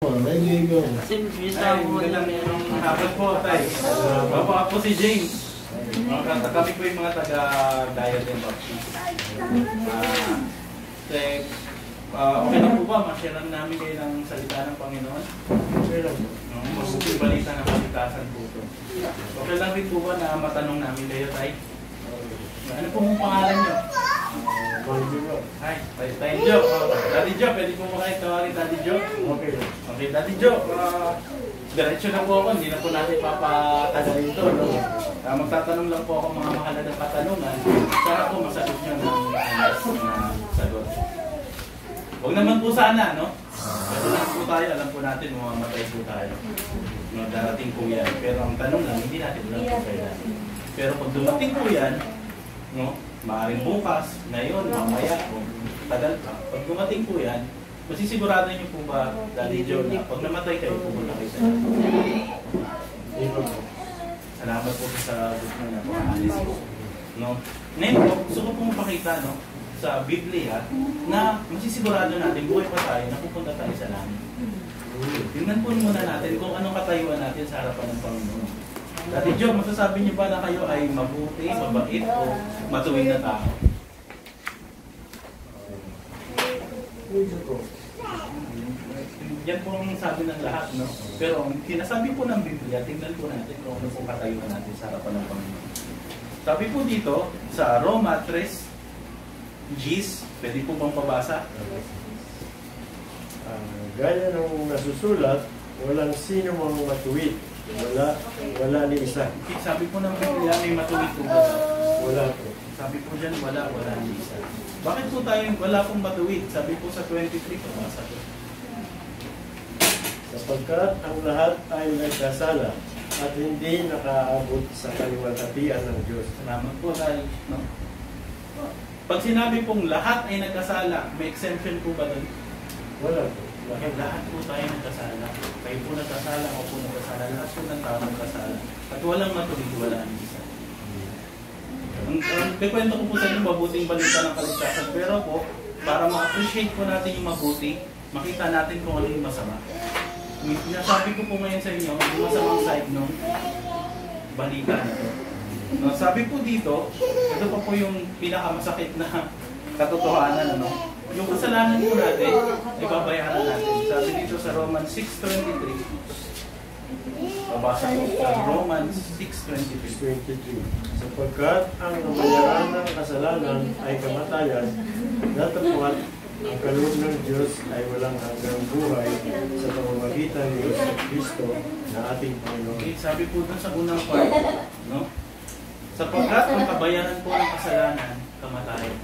Naibigan. Kasi bisa Ay, ko na magandang meron. hapon po, tay. Opo, ako si James. Kami po mga taga-diet and baptist. Ah, okay lang po ba? Ma-share lang namin kayo ng salita ng Panginoon. No, Mabuting balita ng kalikasan po ito. Okay lang po na matanong namin kayo, tay? Ano po mong pangalan nyo? Tay, tay Jo. Daddy Jo, pwede po mga tawagin Daddy Jo? Okay. Okay, Daddy Joe, ah, diretso na po ako, hindi na po natin papatagalin ito. No? Ah, magtatanong lang po ako mga mahalagang katanungan. Sana po masagot nyo ng honest na sagot. Huwag naman po sana, no? Kasi lang po tayo, alam po natin, mamamatay po tayo. No, darating po yan. Pero ang tanong lang, hindi natin alam po kailan. Pero pag dumating po yan, no, maaaring bukas, ngayon, mamaya, o tagal pa. Pag dumating po yan, Masisigurado niyo po ba, Daddy Joe, na pag namatay kayo, pupunta kayo sa Salamat po sa gusto na pag-aalis ko. No? Ngayon po, gusto ko pong pakita no, sa Biblia na masisigurado natin, buhay pa tayo, na pupunta tayo sa langit. Tingnan po muna natin kung anong katayuan natin sa harapan ng Panginoon. Dati Joe, masasabi niyo ba na kayo ay mabuti, mabait, o matuwid na tao? Yan po ang sabi ng lahat, no? Pero ang sinasabi po ng Biblia, tingnan po natin kung ano po katayuan natin sa harapan ng Panginoon. Sabi po dito, sa Roma 3, Gis, pwede po bang pabasa? Ah, gaya ng nasusulat, walang sino mang matuwid. Wala, wala ni isa. Sabi po ng Biblia, may matuwid po ba? Wala po. Sabi po dyan, wala, wala ni isa. Bakit po tayo wala pong matuwid? Sabi po sa 23, pabasa po. Sapagkat ang lahat ay nagkasala at hindi nakaabot sa kaliwatatian ng Diyos. Salamat po dahil, no? Pag sinabi pong lahat ay nagkasala, may exemption po ba doon? Wala po. Bakit lahat po tayo nagkasala? Kayo po nagkasala, ako po nagkasala, lahat po ng tao nagkasala. At walang matuwid, wala ang isa. Ang, ang kikwento ko po sa inyo, mabuting balita ng kaligtasan. Pero po, para ma-appreciate po natin yung mabuti, makita natin kung ano yung masama. Nasabi ko po ngayon sa inyo, yung masamang side nung balita na to. No, sabi po dito, ito pa po yung pinakamasakit na katotohanan, ano? Yung kasalanan po natin, ibabayaran natin. Sabi dito sa Romans 6.23, babasa ko sa Romans 6.23. 23. Sapagkat ang kabayaran ng kasalanan ay kamatayan, datapwat ang kaloob ng Diyos ay walang hanggang buhay sa pamamagitan ni Yesu Kristo na ating Panginoon. Okay, sabi po dun sa unang part, no? Sapagkat ang kabayaran po ng kasalanan, kamatayan.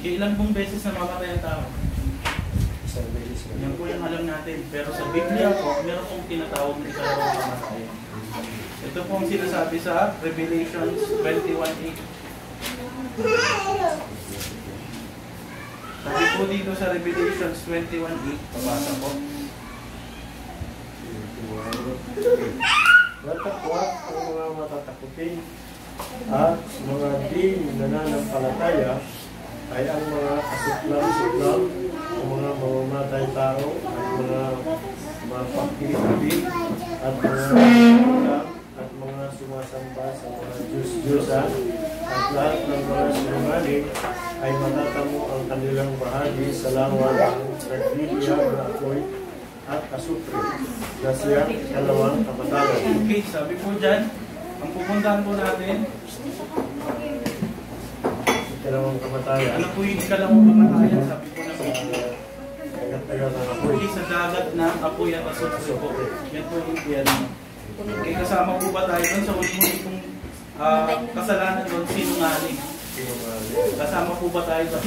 Okay, ilan pong beses na mamatay ang tao? Na. Yan po yung alam natin. Pero sa Biblia po, meron pong tinatawag na ikalawang kamatayan. Ito po ang sinasabi sa Revelations 21.8. Sabi po dito sa Revelations 21.8, pabasa po. Datapwat ang mga matatakutin at mga di nananampalataya ay ang mga kasuklam-suklam, ang mga mamamatay tao at mga mapakilipin at mga at mga sumasamba sa mga Diyos-Diyosan at lahat ng mga sinungaling ay matatamo ang kanilang bahagi sa lawa ng nagbibigyan na apoy at asupre na siyang kalawang kamatayan. Okay, sabi po dyan, ang pupuntahan po natin, Kalawang kamatayan. ano po yung ikalawang kamatayan, sabi ng apoy. Sa dagat ng apoy at asupre po. Yan po yung impyerno. Okay, kasama po ba tayo doon sa huli-huli pong ah, kasalanan doon, sinungaling? Kasama po ba tayo doon?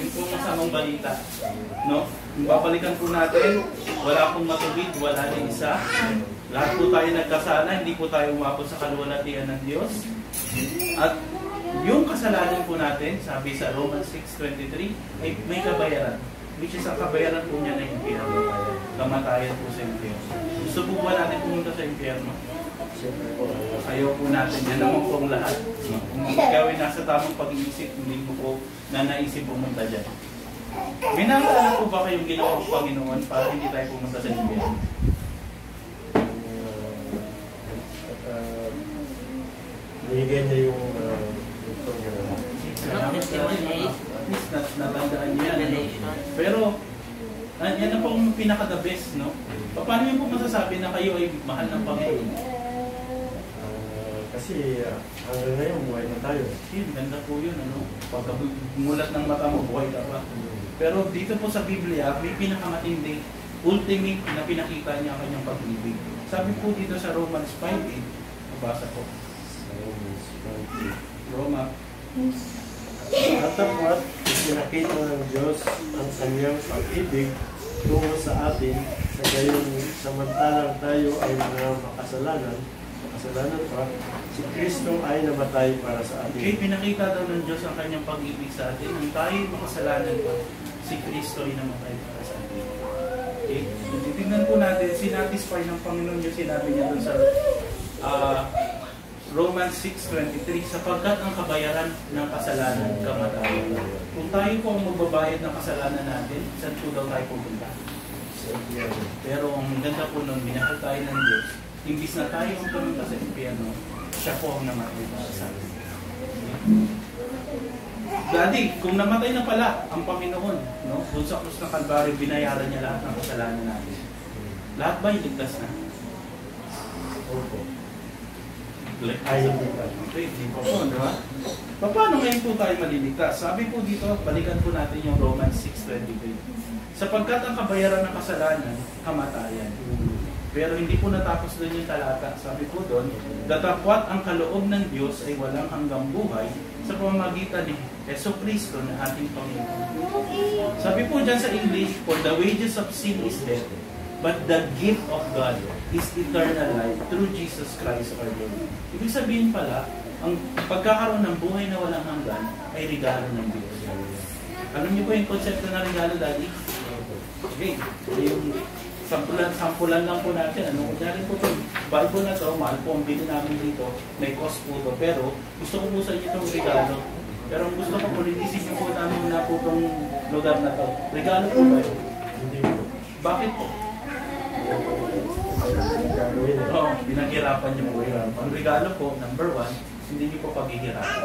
Yun po ang masamang balita. No? Babalikan po natin, wala pong matubig, wala ni isa. Lahat po tayo nagkasala, hindi po tayo umabot sa kaluwalhatian ng Diyos. At yung kasalanan po natin, sabi sa Romans 6.23, ay may kabayaran. Which is ang kabayaran po niya na impyerno. Kamatayan po sa impyerno. Gusto po ba natin pumunta sa impyerno? Siyempre po. Ayaw po natin. Yan naman po ang lahat. Kung ikaw ay nasa tamang pag-iisip, hindi mo po na naisip pumunta dyan. May naalala po ba kayong ginawang Panginoon para hindi tayo pumunta sa impyerno? Binigay niya yung Salamat sa At least nat natandaan niyo yan. Ano? Pero, ah, yan na pong pinaka-the best, no? Paano niyo po masasabi na kayo ay mahal ng Panginoon? uh, kasi uh, hanggang ngayon buhay na tayo. Yun, ganda po yun, ano? Pagkamulat ng mata mo, buhay ka pa. Pero dito po sa Biblia, may pinakamatindi, ultimate na pinakita niya ang kanyang pag-ibig. Sabi po dito sa Romans 5.8, nabasa ko. Roma, Katapwat, pinakita ng Diyos ang kanyang pag-ibig tungo sa atin sa gayon samantalang tayo ay mga makasalanan, makasalanan pa, si Kristo ay namatay para sa okay, atin. pinakita daw ng Diyos ang kanyang pag-ibig sa atin. Nung tayo makasalanan pa, si Kristo ay namatay para sa atin. Okay? Titignan po natin, sinatisfy ng Panginoon yung sinabi niya doon sa ah, Romans 6.23 sapagkat ang kabayaran ng kasalanan kamatayan. Kung tayo po ang magbabayad ng kasalanan natin, saan po daw tayo pupunta? Pero ang ganda po nun, minahal tayo ng Diyos. Imbis na tayo ang pumunta sa impyerno, siya po ang namatay para sa atin. Daddy, kung namatay na pala ang Panginoon, no? Doon sa krus ng Kalbaryo, binayaran niya lahat ng kasalanan natin. Lahat ba iligtas na? Opo. Ay, hindi pa. Hindi po, di? Paano ngayon po tayo maliligtas? Sabi po dito, balikan po natin yung Romans 6.23. Sapagkat ang kabayaran ng kasalanan, kamatayan. Pero hindi po natapos doon yung talata. Sabi po doon, datapwat ang kaloob ng Diyos ay walang hanggang buhay sa pamamagitan ni Yeso Cristo na ating Panginoon. Sabi po dyan sa English, for the wages of sin is death, but the gift of God is eternal life through Jesus Christ our Lord. Ibig sabihin pala, ang pagkakaroon ng buhay na walang hanggan ay regalo ng Diyos. Alam niyo po yung konsepto ng regalo, Daddy? Okay, yung sampulan, sampulan lang po natin. Ano, kunyari po ito, Bible na to, mahal po ang bili namin dito, may cost po to, pero gusto ko po sa inyo itong regalo. Pero gusto ko po, isip niyo po namin na po itong lugar na to. Regalo po ba yun? Hindi po. Bakit po? Oo, pinaghirapan niyo po yun. Ang regalo po, number one, hindi niyo po paghihirapan.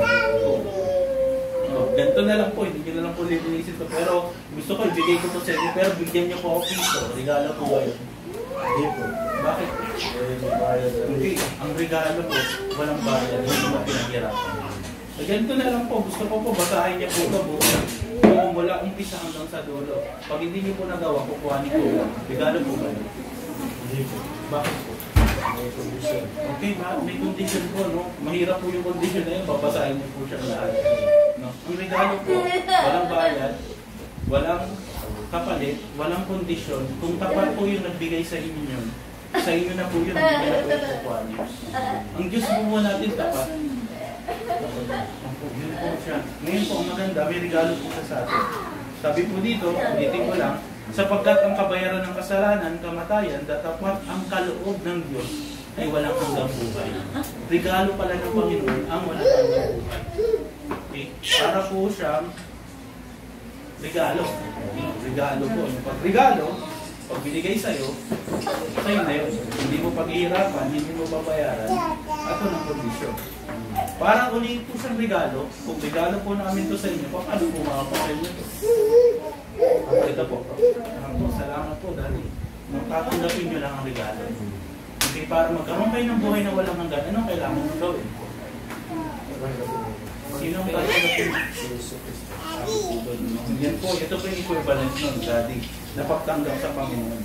Oh, ganito na lang po, hindi niyo na lang po lilinisin to. Pero gusto ko, ibigay ko to sa inyo, pero bigyan niyo po ako piso. Regalo po yun? Hindi po. Bakit? Eh. Hindi, ang regalo po, walang bayad, hindi mo pinaghirapan. So, ganito na lang po, gusto ko po basahin niya po ito buo. Mula umpisa hanggang sa dulo. Pag hindi niyo po nagawa, kukuhanin ko. Regalo po ba? Hindi po. Bakit po? May condition. Okay, ma may condition po, no? Mahirap po yung condition na yun, babasahin niyo po siya lahat. No? Ang regalo po, walang bayad, walang kapalit, walang kondisyon. Kung tapat po yung nagbigay sa inyo yun, sa inyo na po yun, hindi na po yung. Ang Diyos po natin tapat. Opo, Yun po siya. Ngayon po, ang maganda, may regalo po siya sa atin. Sabi po dito, ulitin ko lang, sapagkat ang kabayaran ng kasalanan, kamatayan, datapat ang kaloob ng Diyos ay walang hanggang buhay. Regalo pala ng Panginoon ang walang hanggang buhay. Okay? Para po siyang regalo. Regalo po. Pag regalo, pag binigay sa'yo, sa'yo na yun. Hindi mo paghihirapan, hindi mo babayaran. Ato ng kondisyon. Parang ulit po siyang regalo. Kung regalo po namin to sa inyo, paano po makapasay nyo to? Ito po. Salamat po, salamat po, Daddy. Nung tatanggapin nyo lang ang regalo. Hindi para magkaroon kayo ng buhay na walang hanggan, anong kailangan nyo gawin? Sino ang tatanggapin? Yan po, ito po yung equivalent nun, Daddy. Napagtanggap sa Panginoon.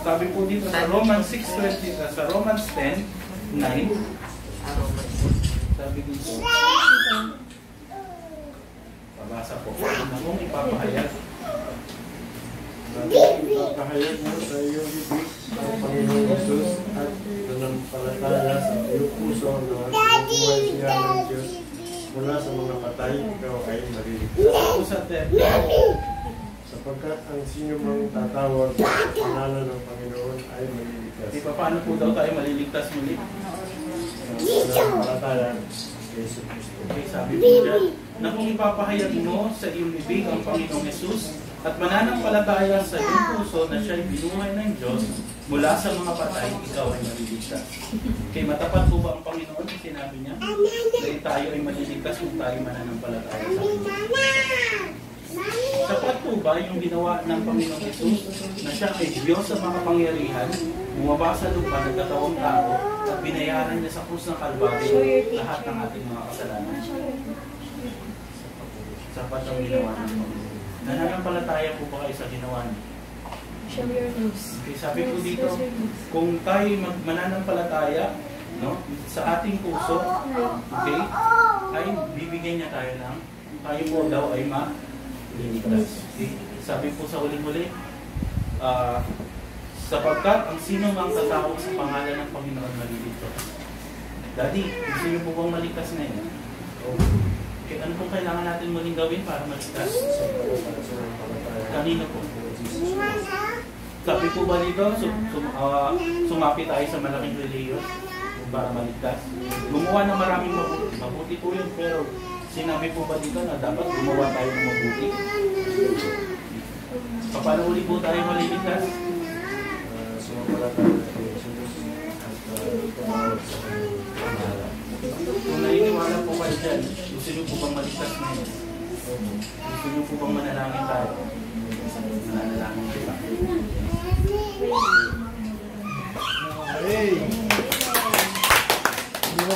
Sabi po dito sa Romans 6.20, uh, sa Romans 10, 9, sabi dito, pabasa po, na kung ipapahayag Ipapahayag mo sa iyong bibig ang Panginoon Jesus at nanampalataya sa iyong puso na buhay siya ng Diyos mula sa mga patay, ikaw ay mariligtas. sa 10, Sapagkat ang sino mang tatawag sa pangalan ng Panginoon ay mariligtas. di pa paano po daw tayo maliligtas muli? Nanampalataya kay Jesus Cristo. Okay, sabi po dyan, na kung ipapahayag mo sa iyong bibig ang Panginoong Jesus At mananampalataya sa iyong puso na siya'y binuhay ng Diyos mula sa mga patay, ikaw ay maliligtas. Kay matapat po ba ang Panginoon na sinabi niya? Na tayo ay maliligtas kung tayo mananampalataya sa Kanya. Sapat po ba yung ginawa ng Panginoong Yesus na siya ay Diyos sa mga pangyarihan, bumaba sa lupa, nagkatawang tao, binayaran niya sa krus ng Kalbaryo lahat ng ating mga kasalanan? Sapat ang ginawa ng Panginoon. Nananampalataya po ba kayo sa ginawa niya? Okay, sabi ko dito, kung tayo mananampalataya no, sa ating puso, okay, ay bibigyan niya tayo ng, tayo po daw ay maliligtas. Okay? Sabi po sa huling-huli, ah, sapagkat ang sino mang tatawag sa pangalan ng Panginoon maliligtas. Daddy, gusto niyo po bang maligtas ngayon? Okay, ano pong kailangan natin muling gawin para maligtas? Kanino po? Sabi po ba dito, sum, sum, ah, sumapi tayo sa malaking reliyon para maligtas? Gumawa ng maraming mabuti. Mabuti po yun, pero sinabi po ba dito na dapat gumawa tayo ng mabuti? Paano uli po tayo maliligtas? Dyan, gusto niyo po bang maligtas ngayon? Gusto niyo po bang manalangin tayo? Manalangin kita. Hey! Hindi mo